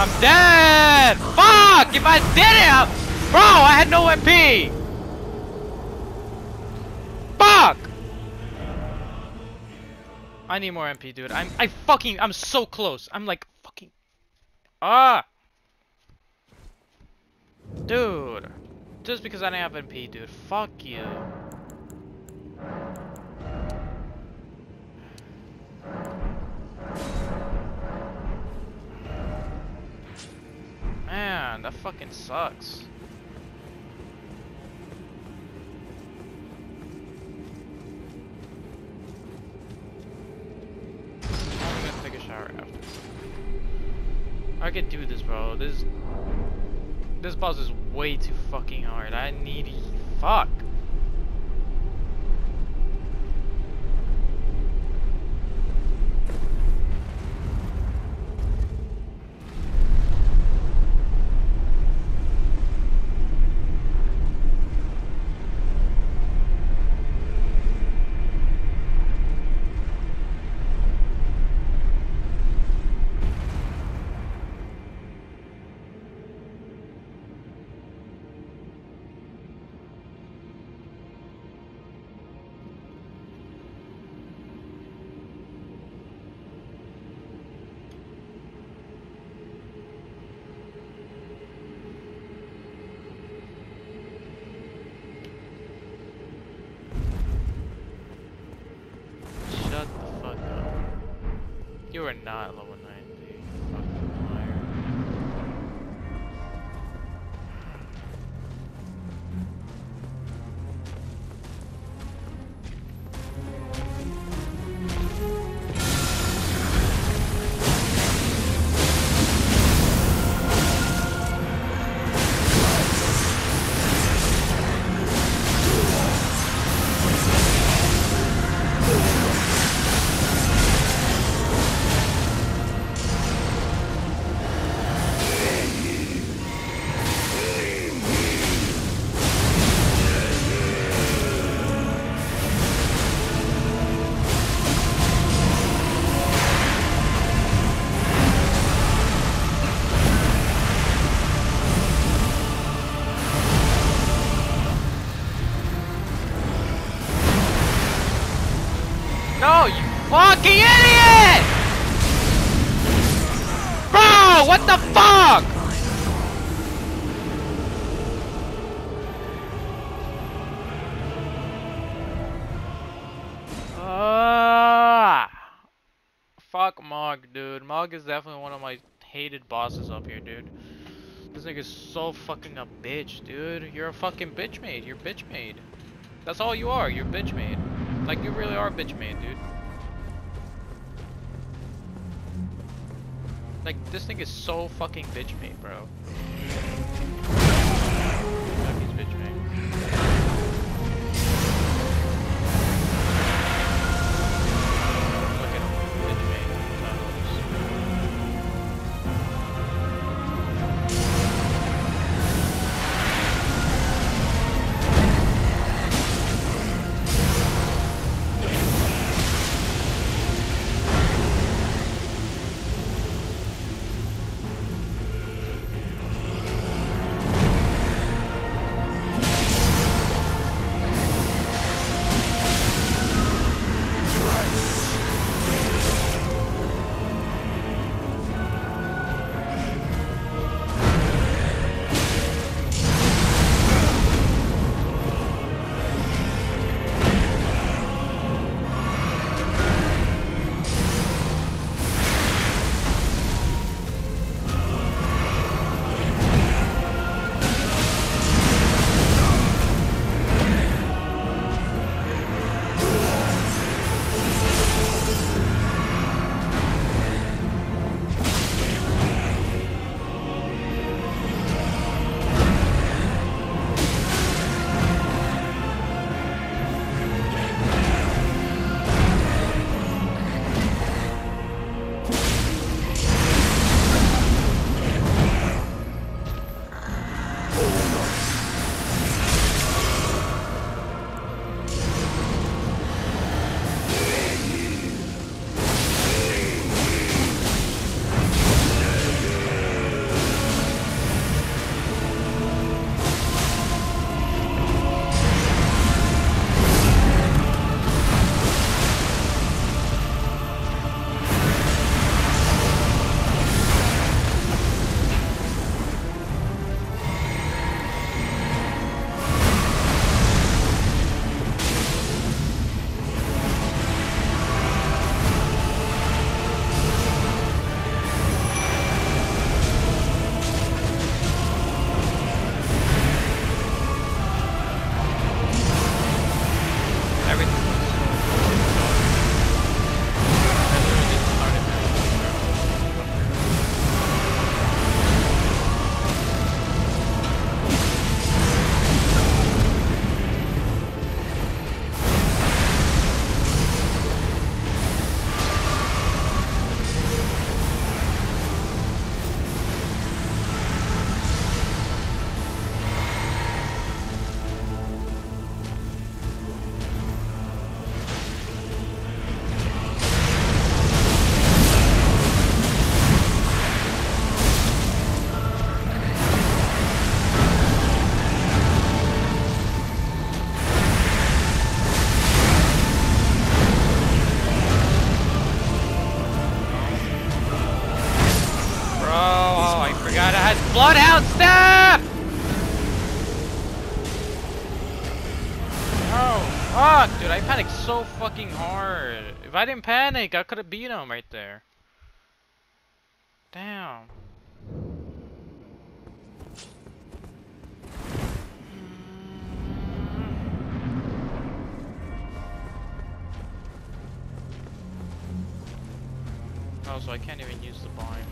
I'm dead! Fuck! If I did it, I... bro, I had no MP. Fuck! I need more MP, dude. I'm, I fucking, I'm so close. I'm like fucking, ah, dude. Just because I didn't have MP, dude. Fuck you. That fucking sucks. I'm gonna take a shower after. I could do this, bro. This this boss is way too fucking hard. I need fuck. You are not level fuck Mohg, dude. Mohg is definitely one of my hated bosses up here, dude. This nigga's so fucking a bitch, dude. You're a fucking bitch made. You're bitch made. That's all you are. You're bitch made. Like you really are bitch made, dude. Like this thing is so fucking bitch made, bro. Fuck, dude, I panicked so fucking hard. If I didn't panic, I could have beat him right there. Damn. Oh, so I can't even use the bind.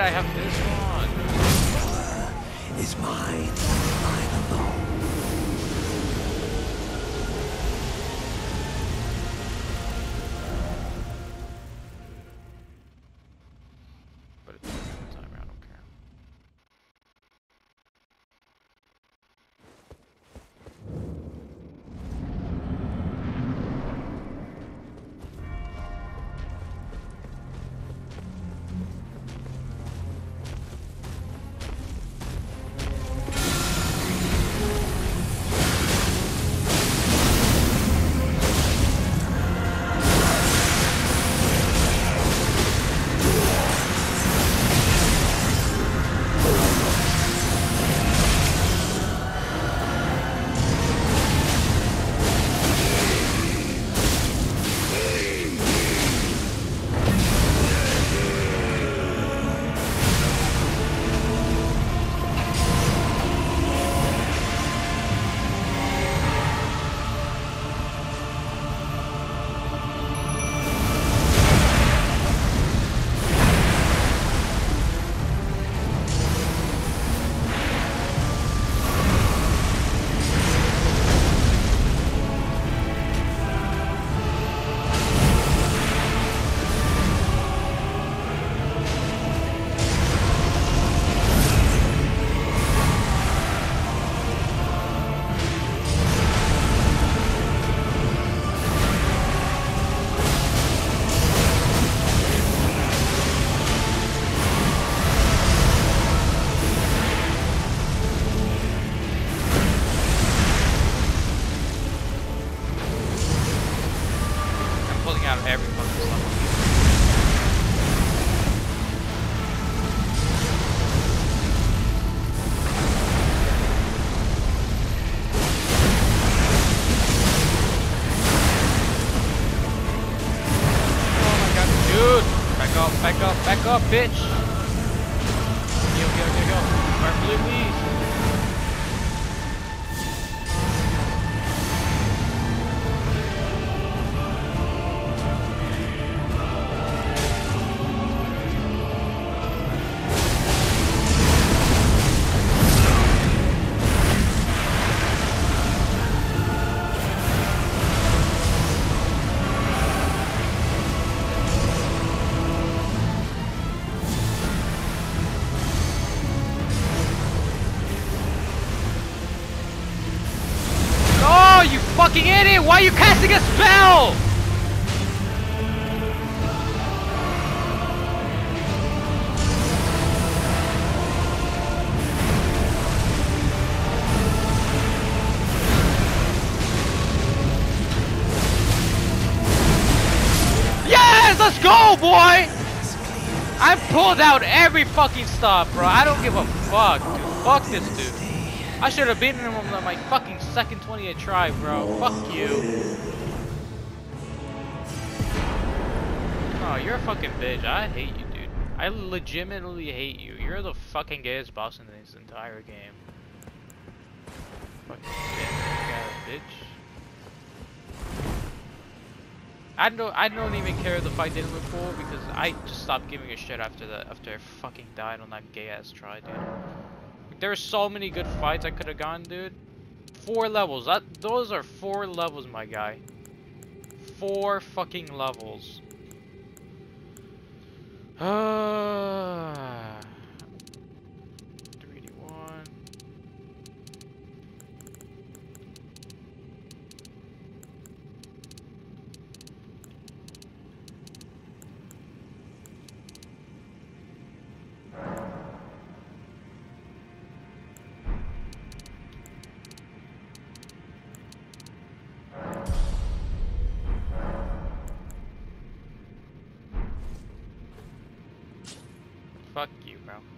I have Back up, back up, back up, bitch! Go, go, go, go. Fire blue, please. Fucking idiot! Why are you casting a spell? Yes, let's go, boy! I pulled out every fucking stop, bro. I don't give a fuck, dude. Fuck this dude. I should have beaten him on my fucking second 20th try, bro. Fuck you. Oh, you're a fucking bitch. I hate you, dude. I legitimately hate you. You're the fucking gayest boss in this entire game. Fucking bitch. bitch. I don't. I don't even care if the fight didn't look cool because I just stopped giving a shit after that. After I fucking died on that gay ass try, dude. There are so many good fights I could have gone, dude. Four levels. That those are four levels, my guy. Four fucking levels. Ah. Bro.